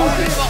Arriba.